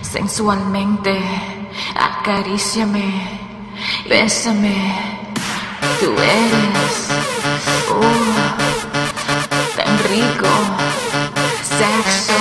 sensualmente, acaríciame, bésame. Tú eres oh, tan rico, sexo.